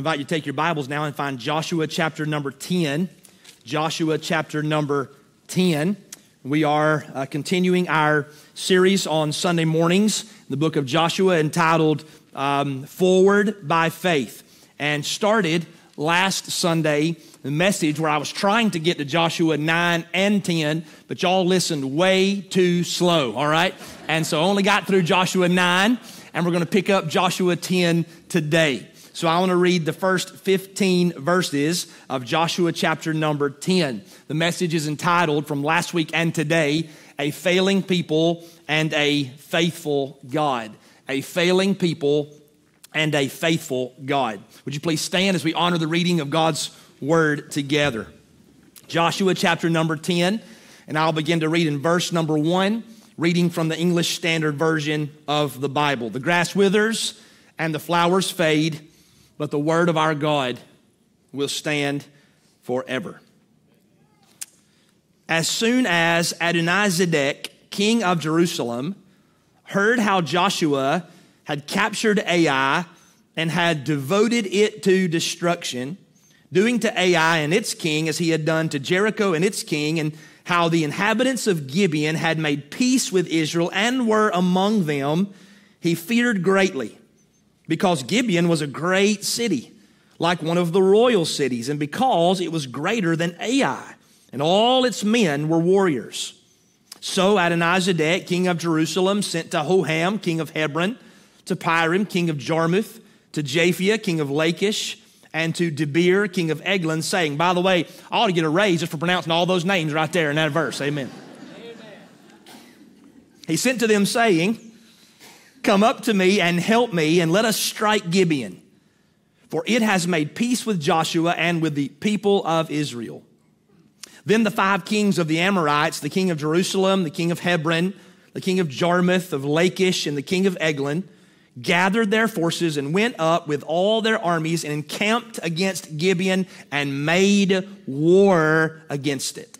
Invite you to take your Bibles now and find Joshua chapter number 10. Joshua chapter number 10. We are uh, continuing our series on Sunday mornings, in the book of Joshua, entitled um, Forward by Faith, and started last Sunday, the message where I was trying to get to Joshua 9 and 10, but y'all listened way too slow, all right? And so only got through Joshua 9, and we're going to pick up Joshua 10 today. So I want to read the first 15 verses of Joshua chapter number 10. The message is entitled from last week and today, A Failing People and a Faithful God. A Failing People and a Faithful God. Would you please stand as we honor the reading of God's word together? Joshua chapter number 10, and I'll begin to read in verse number 1, reading from the English Standard Version of the Bible. The grass withers and the flowers fade but the word of our God will stand forever. As soon as Adonizedek, king of Jerusalem, heard how Joshua had captured Ai and had devoted it to destruction, doing to Ai and its king as he had done to Jericho and its king, and how the inhabitants of Gibeon had made peace with Israel and were among them, he feared greatly because Gibeon was a great city, like one of the royal cities, and because it was greater than Ai, and all its men were warriors. So Adonizedek, king of Jerusalem, sent to Hoham, king of Hebron, to Piram, king of Jarmuth, to Japhia, king of Lachish, and to Debir, king of Eglon, saying, By the way, I ought to get a raise just for pronouncing all those names right there in that verse. Amen. Amen. He sent to them, saying, Come up to me and help me, and let us strike Gibeon. For it has made peace with Joshua and with the people of Israel. Then the five kings of the Amorites, the king of Jerusalem, the king of Hebron, the king of Jarmuth, of Lachish, and the king of Eglon, gathered their forces and went up with all their armies and encamped against Gibeon and made war against it.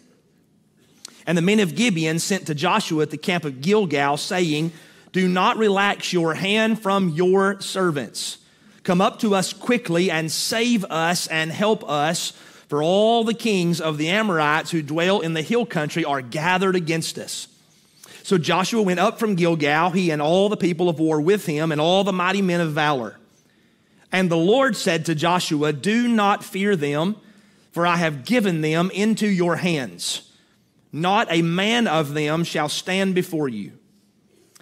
And the men of Gibeon sent to Joshua at the camp of Gilgal, saying, do not relax your hand from your servants. Come up to us quickly and save us and help us, for all the kings of the Amorites who dwell in the hill country are gathered against us. So Joshua went up from Gilgal, he and all the people of war with him, and all the mighty men of valor. And the Lord said to Joshua, Do not fear them, for I have given them into your hands. Not a man of them shall stand before you.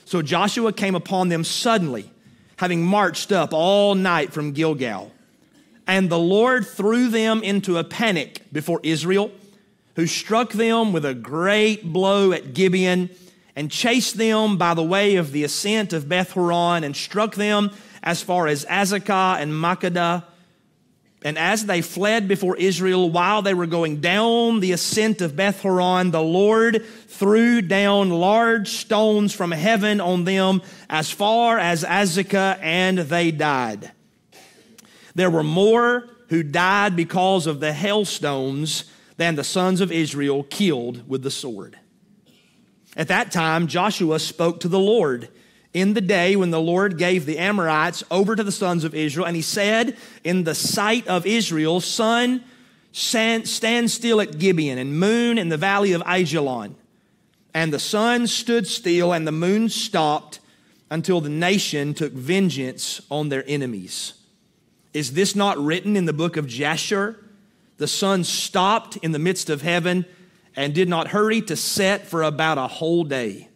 So Joshua came upon them suddenly, having marched up all night from Gilgal. And the Lord threw them into a panic before Israel, who struck them with a great blow at Gibeon and chased them by the way of the ascent of Beth Horon and struck them as far as Azekah and Makkedah and as they fled before Israel while they were going down the ascent of Beth Horon, the Lord threw down large stones from heaven on them as far as Azekah, and they died. There were more who died because of the hailstones than the sons of Israel killed with the sword. At that time, Joshua spoke to the Lord in the day when the Lord gave the Amorites over to the sons of Israel. And he said, In the sight of Israel, sun, stand still at Gibeon, and moon in the valley of Aijalon. And the sun stood still, and the moon stopped until the nation took vengeance on their enemies. Is this not written in the book of Jasher? The sun stopped in the midst of heaven and did not hurry to set for about a whole day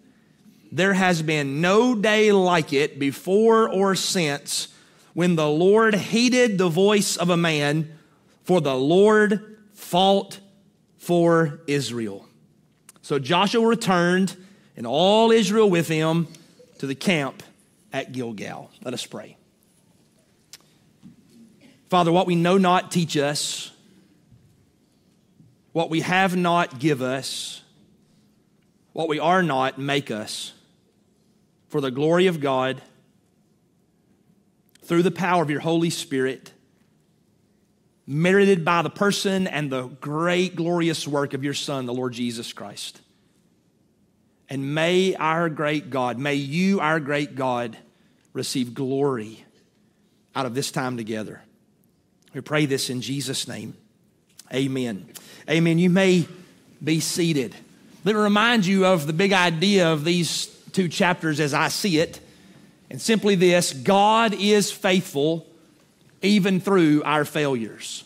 there has been no day like it before or since when the Lord heeded the voice of a man, for the Lord fought for Israel. So Joshua returned, and all Israel with him, to the camp at Gilgal. Let us pray. Father, what we know not, teach us. What we have not, give us. What we are not, make us for the glory of God through the power of your Holy Spirit, merited by the person and the great, glorious work of your Son, the Lord Jesus Christ. And may our great God, may you, our great God, receive glory out of this time together. We pray this in Jesus' name. Amen. Amen. You may be seated. Let me remind you of the big idea of these two chapters as I see it. And simply this God is faithful even through our failures.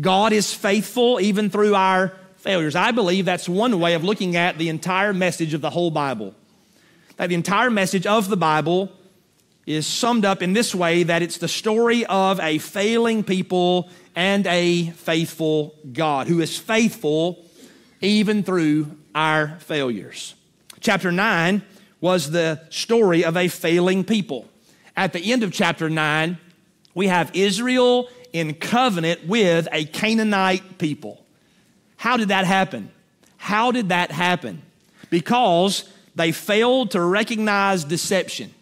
God is faithful even through our failures. I believe that's one way of looking at the entire message of the whole Bible. That the entire message of the Bible is summed up in this way that it's the story of a failing people and a faithful God who is faithful even through our failures. Chapter 9 was the story of a failing people. At the end of chapter 9, we have Israel in covenant with a Canaanite people. How did that happen? How did that happen? Because they failed to recognize deception.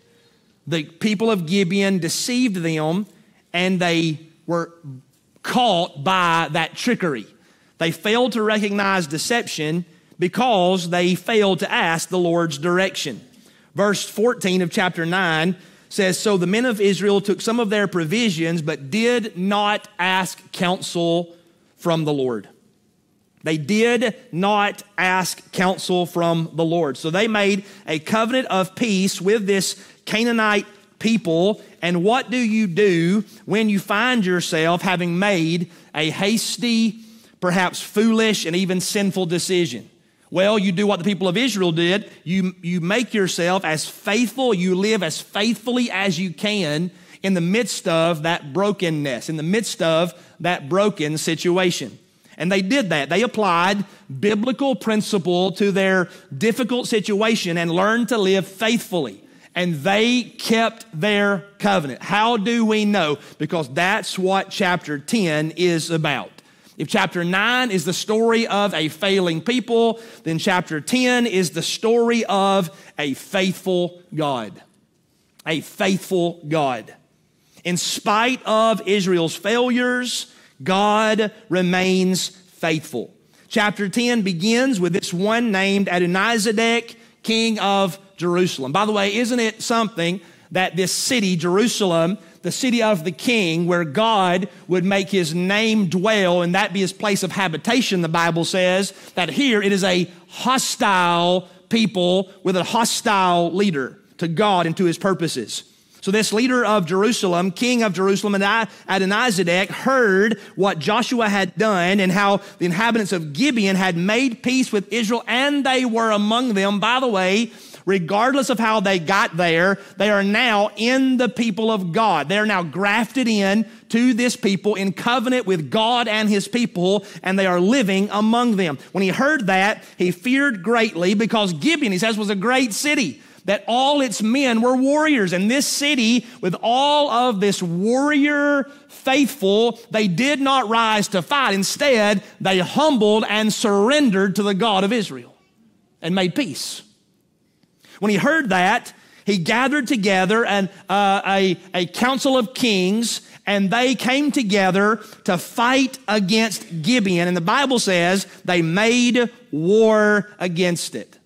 The people of Gibeon deceived them and they were caught by that trickery. They failed to recognize deception because they failed to ask the Lord's direction. Verse 14 of chapter 9 says So the men of Israel took some of their provisions, but did not ask counsel from the Lord. They did not ask counsel from the Lord. So they made a covenant of peace with this Canaanite people. And what do you do when you find yourself having made a hasty, perhaps foolish, and even sinful decision? Well, you do what the people of Israel did. You, you make yourself as faithful, you live as faithfully as you can in the midst of that brokenness, in the midst of that broken situation. And they did that. They applied biblical principle to their difficult situation and learned to live faithfully. And they kept their covenant. How do we know? Because that's what chapter 10 is about. If chapter 9 is the story of a failing people, then chapter 10 is the story of a faithful God. A faithful God. In spite of Israel's failures, God remains faithful. Chapter 10 begins with this one named Adonizedek, king of Jerusalem. By the way, isn't it something that this city, Jerusalem, the city of the king, where God would make his name dwell and that be his place of habitation, the Bible says that here it is a hostile people with a hostile leader to God and to his purposes. So, this leader of Jerusalem, king of Jerusalem, and Adonizedek, heard what Joshua had done and how the inhabitants of Gibeon had made peace with Israel, and they were among them. By the way, regardless of how they got there, they are now in the people of God. They are now grafted in to this people in covenant with God and his people, and they are living among them. When he heard that, he feared greatly because Gibeon, he says, was a great city that all its men were warriors. And this city, with all of this warrior faithful, they did not rise to fight. Instead, they humbled and surrendered to the God of Israel and made peace. When he heard that, he gathered together an, uh, a, a council of kings and they came together to fight against Gibeon. And the Bible says they made war against it.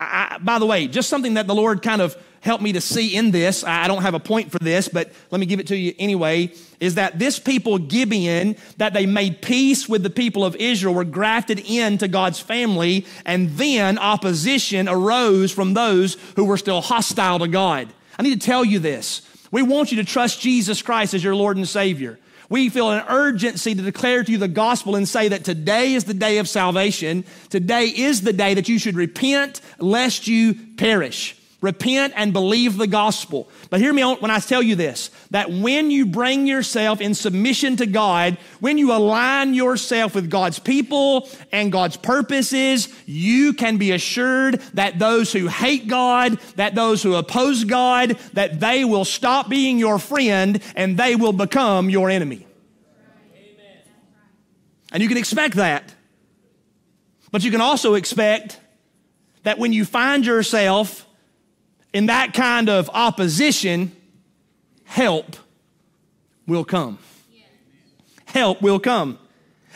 I, by the way, just something that the Lord kind of helped me to see in this. I don't have a point for this, but let me give it to you anyway. Is that this people, Gibeon, that they made peace with the people of Israel, were grafted into God's family, and then opposition arose from those who were still hostile to God. I need to tell you this. We want you to trust Jesus Christ as your Lord and Savior. We feel an urgency to declare to you the gospel and say that today is the day of salvation. Today is the day that you should repent lest you perish. Repent and believe the gospel. But hear me when I tell you this that when you bring yourself in submission to God, when you align yourself with God's people and God's purposes, you can be assured that those who hate God, that those who oppose God, that they will stop being your friend and they will become your enemy. Amen. And you can expect that. But you can also expect that when you find yourself in that kind of opposition, help will come. Help will come.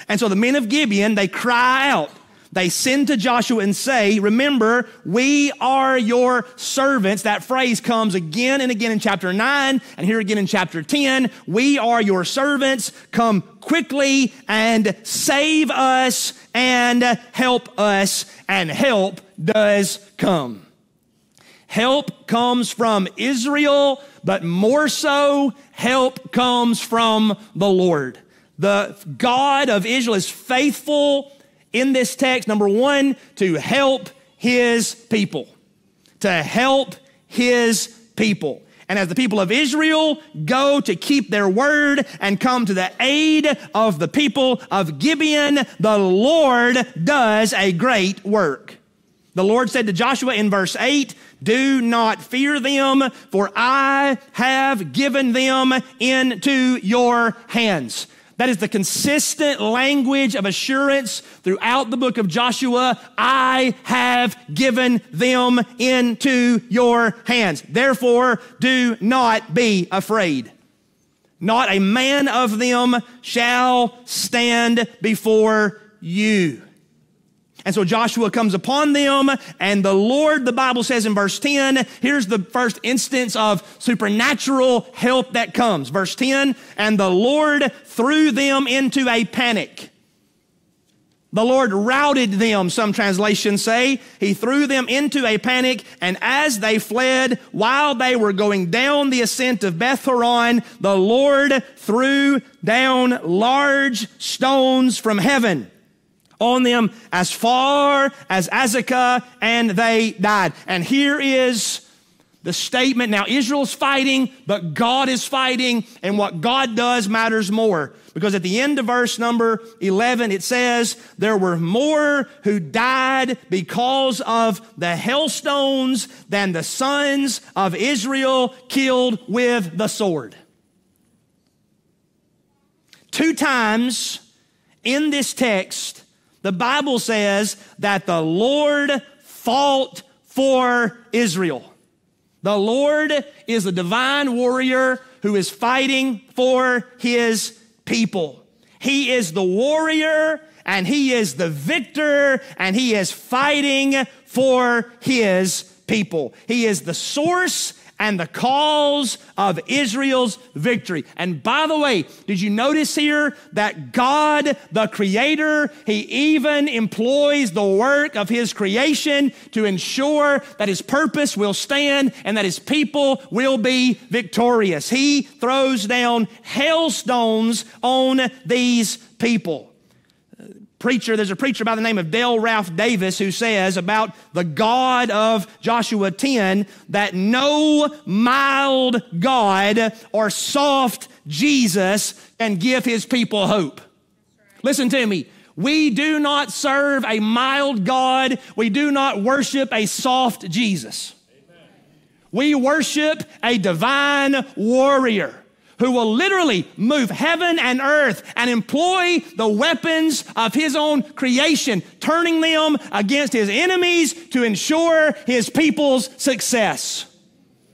And so the men of Gibeon, they cry out. they send to Joshua and say, Remember, we are your servants. That phrase comes again and again in chapter 9 and here again in chapter 10. We are your servants. Come quickly and save us and help us. And help does come. Help comes from Israel, but more so, help comes from the Lord. The God of Israel is faithful in this text, number one, to help his people. To help his people. And as the people of Israel go to keep their word and come to the aid of the people of Gibeon, the Lord does a great work. The Lord said to Joshua in verse 8, Do not fear them, for I have given them into your hands. That is the consistent language of assurance throughout the book of Joshua. I have given them into your hands. Therefore, do not be afraid. Not a man of them shall stand before you. And so Joshua comes upon them, and the Lord, the Bible says in verse 10, here's the first instance of supernatural help that comes. Verse 10, and the Lord threw them into a panic. The Lord routed them, some translations say. He threw them into a panic, and as they fled, while they were going down the ascent of Beth Horon, the Lord threw down large stones from heaven on them as far as Azekah, and they died. And here is the statement. Now, Israel's fighting, but God is fighting, and what God does matters more. Because at the end of verse number 11, it says, There were more who died because of the hailstones than the sons of Israel killed with the sword. Two times in this text, the Bible says that the Lord fought for Israel. The Lord is the divine warrior who is fighting for his people. He is the warrior and he is the victor and he is fighting for his people. He is the source and the cause of Israel's victory. And by the way, did you notice here that God, the creator, he even employs the work of his creation to ensure that his purpose will stand and that his people will be victorious. He throws down hailstones on these people preacher, there's a preacher by the name of Dale Ralph Davis who says about the God of Joshua 10 that no mild God or soft Jesus can give his people hope. Listen to me. We do not serve a mild God. We do not worship a soft Jesus. We worship a divine warrior who will literally move heaven and earth and employ the weapons of his own creation, turning them against his enemies to ensure his people's success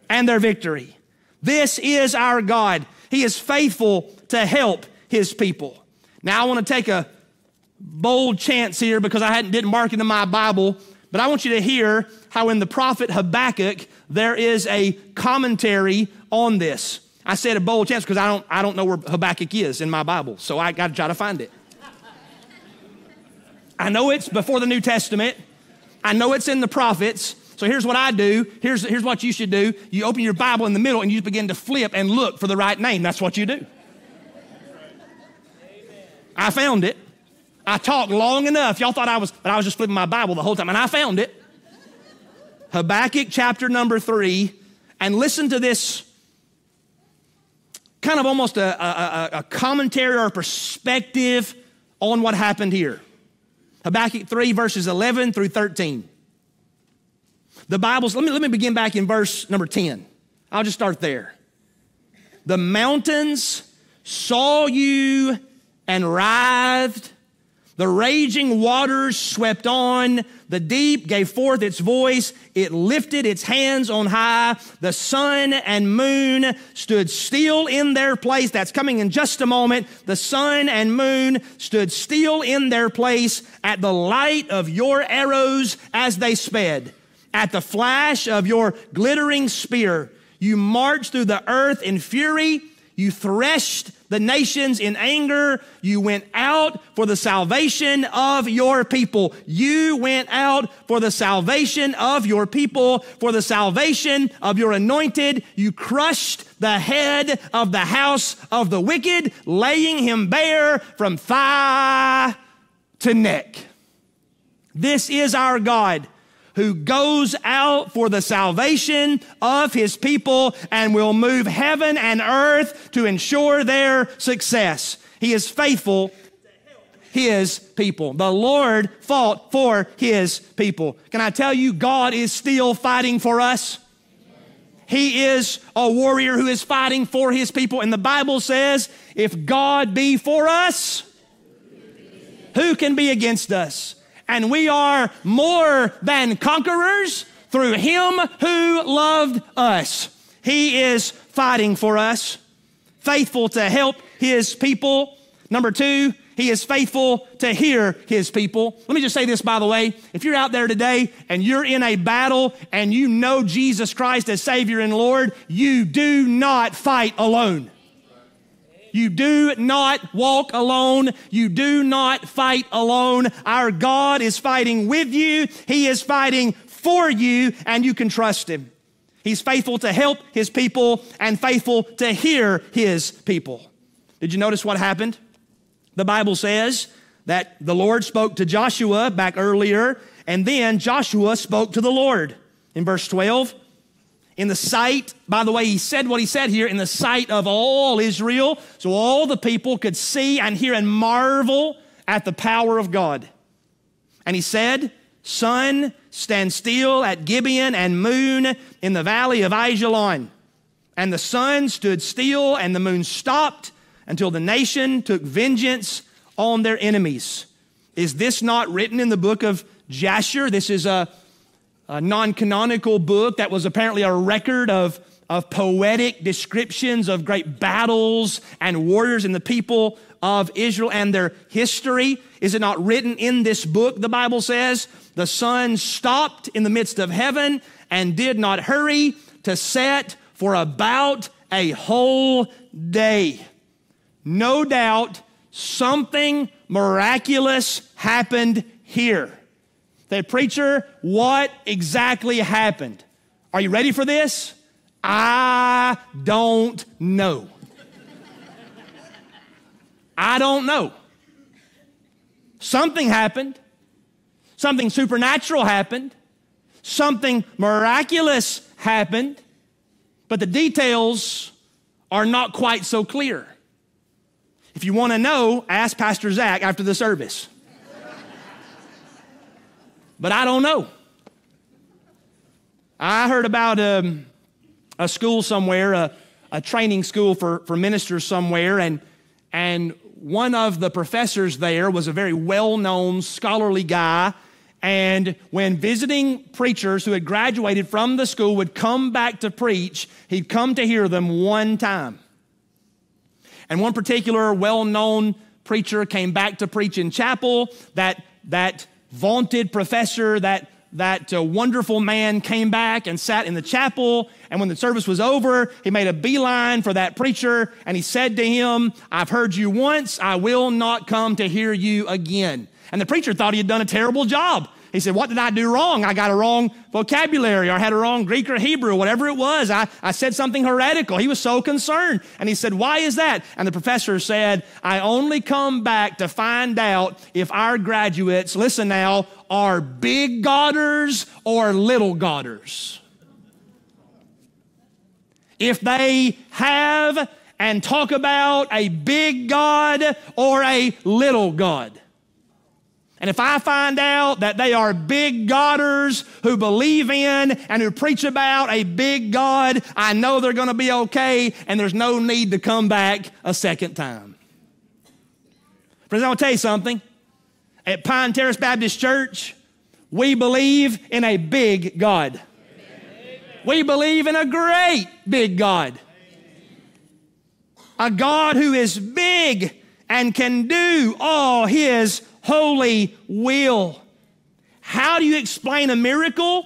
and their victory. This is our God. He is faithful to help his people. Now, I want to take a bold chance here because I hadn't, didn't mark it in my Bible, but I want you to hear how in the prophet Habakkuk there is a commentary on this. I said a bold chance because I don't, I don't know where Habakkuk is in my Bible, so I got to try to find it. I know it's before the New Testament. I know it's in the prophets. So here's what I do. Here's, here's what you should do. You open your Bible in the middle and you begin to flip and look for the right name. That's what you do. I found it. I talked long enough. Y'all thought I was, but I was just flipping my Bible the whole time, and I found it. Habakkuk chapter number three. And listen to this kind of almost a, a, a commentary or a perspective on what happened here. Habakkuk 3, verses 11 through 13. The Bible's, let me, let me begin back in verse number 10. I'll just start there. The mountains saw you and writhed. The raging waters swept on. The deep gave forth its voice. It lifted its hands on high. The sun and moon stood still in their place. That's coming in just a moment. The sun and moon stood still in their place at the light of your arrows as they sped, at the flash of your glittering spear. You marched through the earth in fury. You threshed the nations in anger. You went out for the salvation of your people. You went out for the salvation of your people, for the salvation of your anointed. You crushed the head of the house of the wicked, laying him bare from thigh to neck. This is our God who goes out for the salvation of his people and will move heaven and earth to ensure their success. He is faithful his people. The Lord fought for his people. Can I tell you, God is still fighting for us? He is a warrior who is fighting for his people. And the Bible says, if God be for us, who can be against us? And we are more than conquerors through him who loved us. He is fighting for us, faithful to help his people. Number two, he is faithful to hear his people. Let me just say this, by the way. If you're out there today and you're in a battle and you know Jesus Christ as Savior and Lord, you do not fight alone. You do not walk alone. You do not fight alone. Our God is fighting with you. He is fighting for you, and you can trust Him. He's faithful to help His people and faithful to hear His people. Did you notice what happened? The Bible says that the Lord spoke to Joshua back earlier, and then Joshua spoke to the Lord. In verse 12, in the sight, by the way, he said what he said here, in the sight of all Israel, so all the people could see and hear and marvel at the power of God. And he said, Sun, stand still at Gibeon, and moon in the valley of Aijalon. And the sun stood still, and the moon stopped until the nation took vengeance on their enemies. Is this not written in the book of Jasher? This is a a non canonical book that was apparently a record of, of poetic descriptions of great battles and warriors and the people of Israel and their history. Is it not written in this book, the Bible says? The sun stopped in the midst of heaven and did not hurry to set for about a whole day. No doubt something miraculous happened here. The preacher, what exactly happened? Are you ready for this? I don't know. I don't know. Something happened. Something supernatural happened. Something miraculous happened. But the details are not quite so clear. If you want to know, ask Pastor Zach after the service but I don't know. I heard about um, a school somewhere, a, a training school for, for ministers somewhere, and, and one of the professors there was a very well known scholarly guy. And when visiting preachers who had graduated from the school would come back to preach, he'd come to hear them one time. And one particular well known preacher came back to preach in chapel that, that vaunted professor, that, that uh, wonderful man came back and sat in the chapel. And when the service was over, he made a beeline for that preacher and he said to him, I've heard you once, I will not come to hear you again. And the preacher thought he had done a terrible job. He said, What did I do wrong? I got a wrong vocabulary, or I had a wrong Greek or Hebrew, whatever it was. I, I said something heretical. He was so concerned. And he said, Why is that? And the professor said, I only come back to find out if our graduates, listen now, are big Godders or little Godders. If they have and talk about a big God or a little God. And if I find out that they are big Godders who believe in and who preach about a big God, I know they're going to be okay and there's no need to come back a second time. Friends, I want to tell you something. At Pine Terrace Baptist Church, we believe in a big God. We believe in a great big God. A God who is big and can do all his holy will. How do you explain a miracle?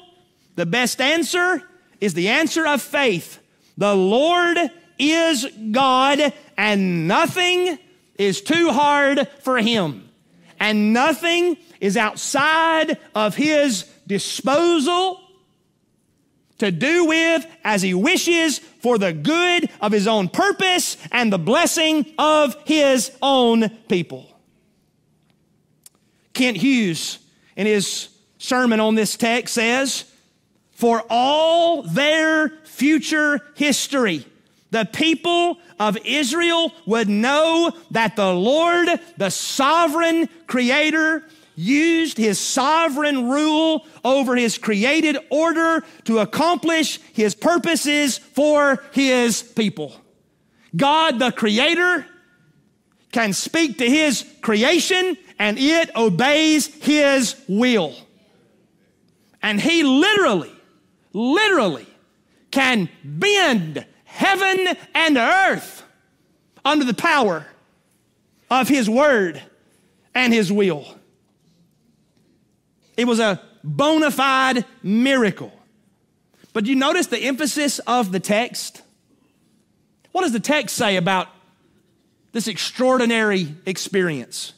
The best answer is the answer of faith. The Lord is God and nothing is too hard for him. And nothing is outside of his disposal to do with as he wishes for the good of his own purpose and the blessing of his own people. Kent Hughes, in his sermon on this text, says, For all their future history, the people of Israel would know that the Lord, the sovereign creator, used his sovereign rule over his created order to accomplish his purposes for his people. God, the creator, can speak to his creation and it obeys his will. And he literally, literally can bend heaven and earth under the power of his word and his will. It was a bona fide miracle. But you notice the emphasis of the text? What does the text say about this extraordinary experience?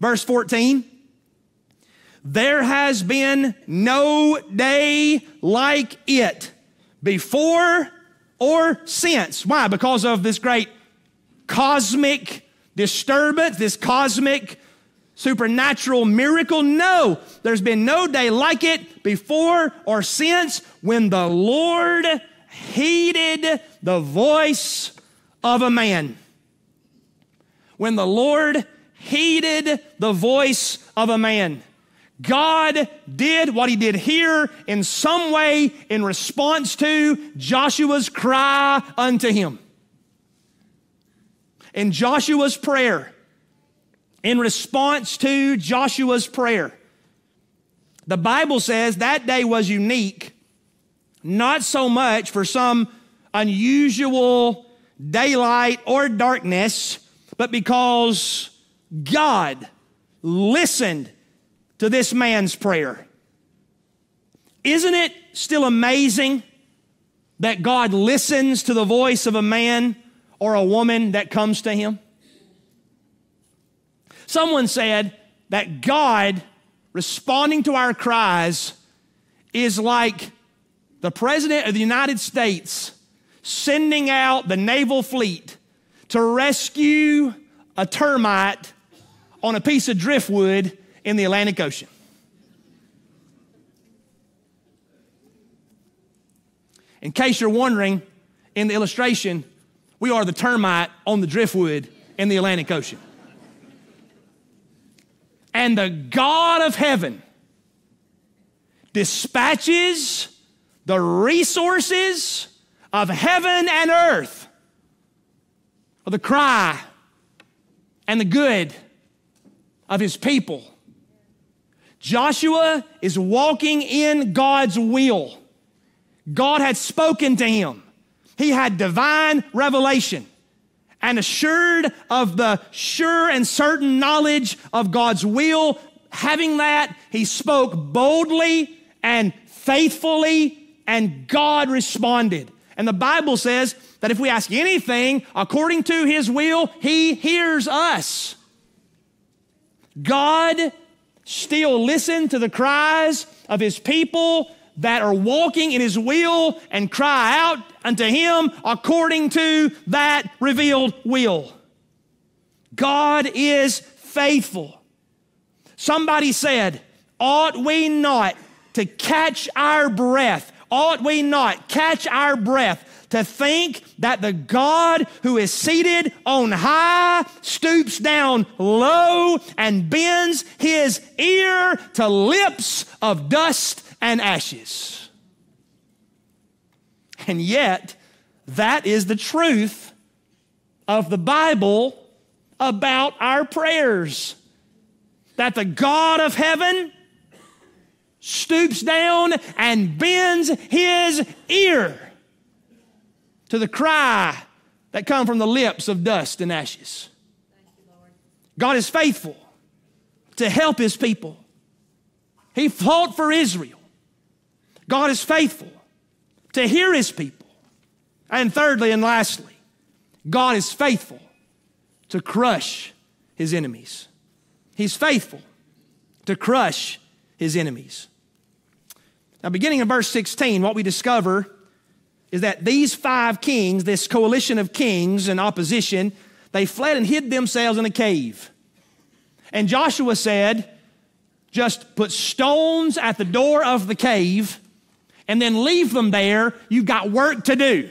Verse 14 There has been no day like it before or since. Why? Because of this great cosmic disturbance, this cosmic supernatural miracle? No, there's been no day like it before or since when the Lord heeded the voice of a man. When the Lord heeded the voice of a man. God did what he did here in some way in response to Joshua's cry unto him. In Joshua's prayer, in response to Joshua's prayer, the Bible says that day was unique, not so much for some unusual daylight or darkness, but because God listened to this man's prayer. Isn't it still amazing that God listens to the voice of a man or a woman that comes to him? Someone said that God responding to our cries is like the President of the United States sending out the naval fleet to rescue a termite on a piece of driftwood in the Atlantic Ocean. In case you're wondering, in the illustration, we are the termite on the driftwood in the Atlantic Ocean. And the God of heaven dispatches the resources of heaven and earth for the cry and the good of his people Joshua is walking in God's will. God had spoken to him. He had divine revelation. And assured of the sure and certain knowledge of God's will, having that, he spoke boldly and faithfully, and God responded. And the Bible says that if we ask anything according to his will, he hears us. God still listen to the cries of his people that are walking in his will and cry out unto him according to that revealed will. God is faithful. Somebody said, Ought we not to catch our breath? Ought we not catch our breath to think that the God who is seated on high stoops down low and bends his ear to lips of dust and ashes. And yet, that is the truth of the Bible about our prayers. that the God of heaven stoops down and bends his ear to the cry that come from the lips of dust and ashes. God is faithful to help his people. He fought for Israel. God is faithful to hear his people. And thirdly and lastly, God is faithful to crush his enemies. He's faithful to crush his enemies. Now, beginning in verse 16, what we discover is that these five kings, this coalition of kings in opposition, they fled and hid themselves in a cave. And Joshua said, just put stones at the door of the cave and then leave them there. You've got work to do.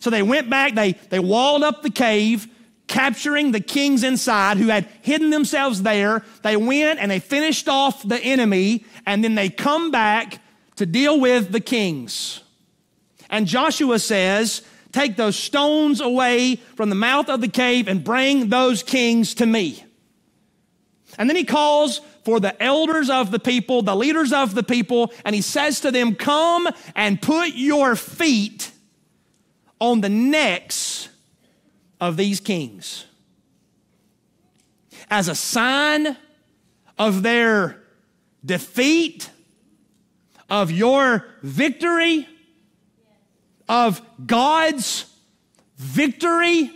So they went back, they, they walled up the cave, capturing the kings inside who had hidden themselves there. They went and they finished off the enemy, and then they come back to deal with the kings. And Joshua says, Take those stones away from the mouth of the cave and bring those kings to me. And then he calls for the elders of the people, the leaders of the people, and he says to them, Come and put your feet on the necks of these kings as a sign of their defeat, of your victory, of God's victory,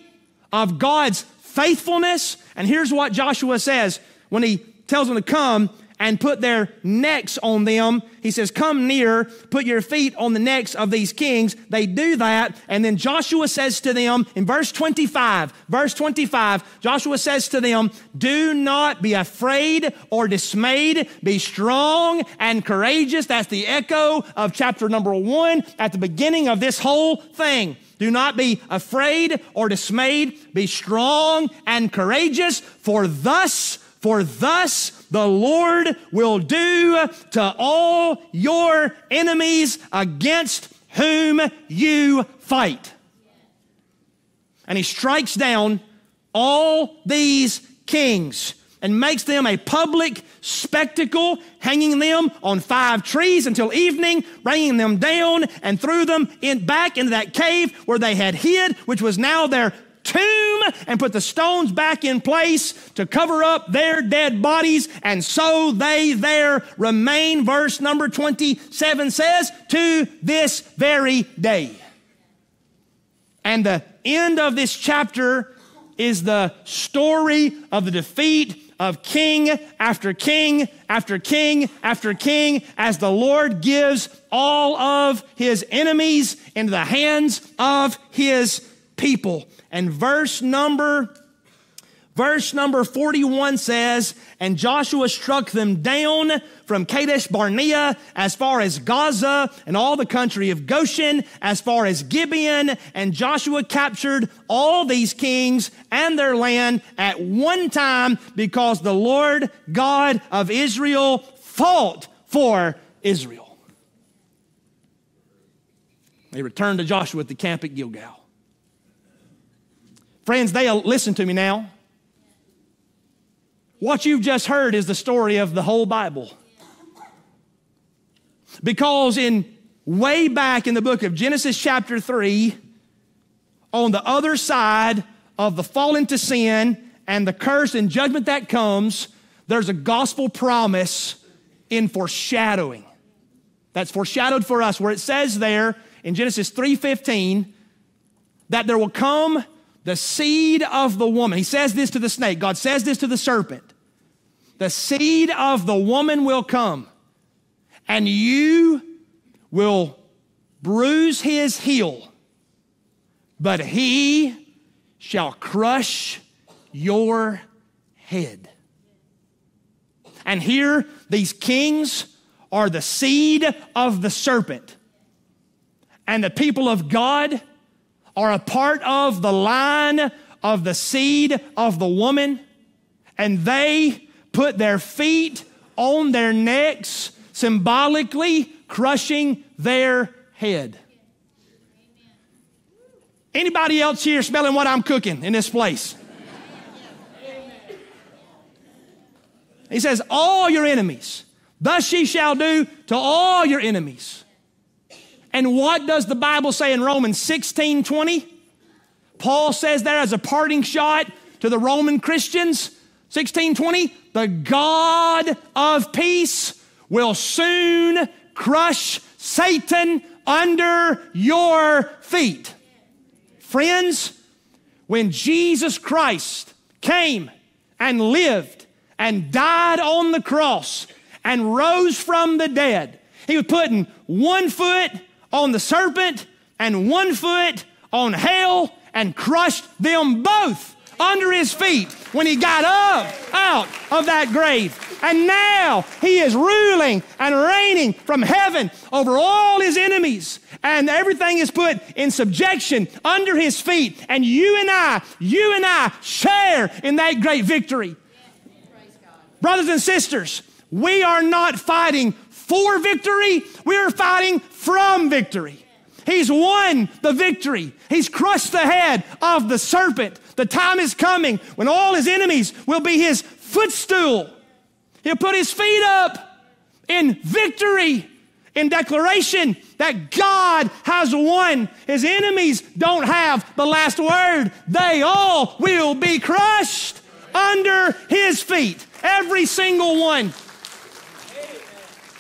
of God's faithfulness. And here's what Joshua says when he tells them to come and put their necks on them. He says, Come near, put your feet on the necks of these kings. They do that. And then Joshua says to them in verse 25, verse 25, Joshua says to them, Do not be afraid or dismayed. Be strong and courageous. That's the echo of chapter number one at the beginning of this whole thing. Do not be afraid or dismayed. Be strong and courageous, for thus for thus the Lord will do to all your enemies against whom you fight. And he strikes down all these kings and makes them a public spectacle, hanging them on five trees until evening, bringing them down and threw them in, back into that cave where they had hid, which was now their tomb and put the stones back in place to cover up their dead bodies, and so they there remain. Verse number 27 says, to this very day. And the end of this chapter is the story of the defeat of king after king after king after king as the Lord gives all of his enemies into the hands of his people. And verse number Verse number 41 says, And Joshua struck them down from Kadesh Barnea as far as Gaza and all the country of Goshen as far as Gibeon. And Joshua captured all these kings and their land at one time because the Lord God of Israel fought for Israel. They returned to Joshua at the camp at Gilgal. Friends, they listen to me now. What you've just heard is the story of the whole Bible. Because in way back in the book of Genesis chapter 3, on the other side of the fall into sin and the curse and judgment that comes, there's a gospel promise in foreshadowing. That's foreshadowed for us where it says there in Genesis 3:15 that there will come the seed of the woman. He says this to the snake. God says this to the serpent. The seed of the woman will come, and you will bruise his heel, but he shall crush your head. And here, these kings are the seed of the serpent. And the people of God are a part of the line of the seed of the woman, and they put their feet on their necks, symbolically crushing their head. Anybody else here smelling what I'm cooking in this place? He says, All your enemies. Thus ye shall do to all your enemies. And what does the Bible say in Romans 16 20? Paul says there as a parting shot to the Roman Christians, 1620, the God of peace will soon crush Satan under your feet. Friends, when Jesus Christ came and lived and died on the cross and rose from the dead, he was putting one foot on the serpent and one foot on hell and crushed them both under his feet when he got up out of that grave. And now he is ruling and reigning from heaven over all his enemies. And everything is put in subjection under his feet. And you and I, you and I share in that great victory. Brothers and sisters, we are not fighting for victory, we are fighting from victory. He's won the victory. He's crushed the head of the serpent. The time is coming when all his enemies will be his footstool. He'll put his feet up in victory, in declaration that God has won. His enemies don't have the last word. They all will be crushed under his feet. Every single one.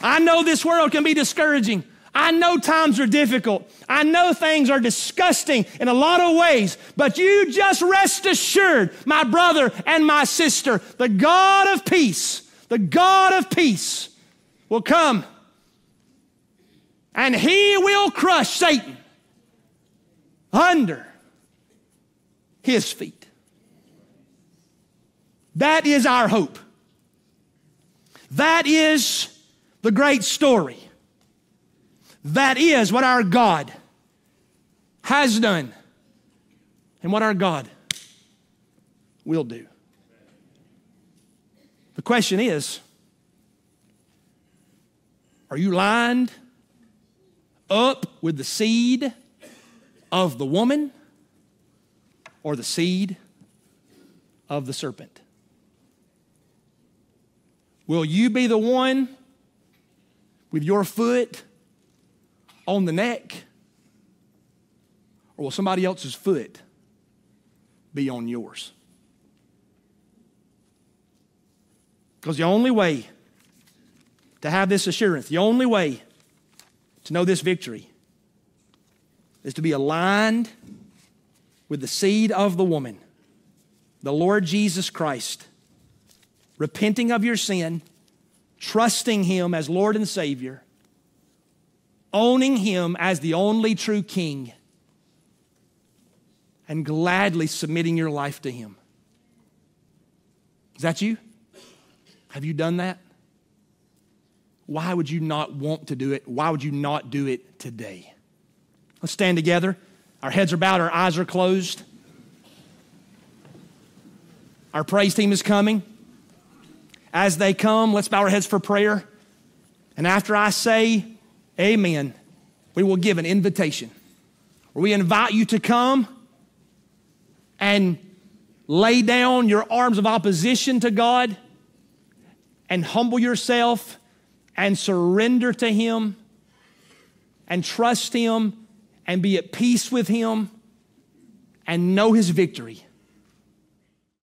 I know this world can be discouraging. I know times are difficult. I know things are disgusting in a lot of ways, but you just rest assured, my brother and my sister, the God of peace, the God of peace will come and he will crush Satan under his feet. That is our hope. That is the great story. That is what our God has done and what our God will do. The question is are you lined up with the seed of the woman or the seed of the serpent? Will you be the one with your foot on the neck? Or will somebody else's foot be on yours? Because the only way to have this assurance, the only way to know this victory is to be aligned with the seed of the woman, the Lord Jesus Christ, repenting of your sin, trusting Him as Lord and Savior owning Him as the only true King, and gladly submitting your life to Him. Is that you? Have you done that? Why would you not want to do it? Why would you not do it today? Let's stand together. Our heads are bowed, our eyes are closed. Our praise team is coming. As they come, let's bow our heads for prayer. And after I say, Amen. We will give an invitation where we invite you to come and lay down your arms of opposition to God and humble yourself and surrender to Him and trust Him and be at peace with Him and know His victory.